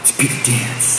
It's Beat Dance.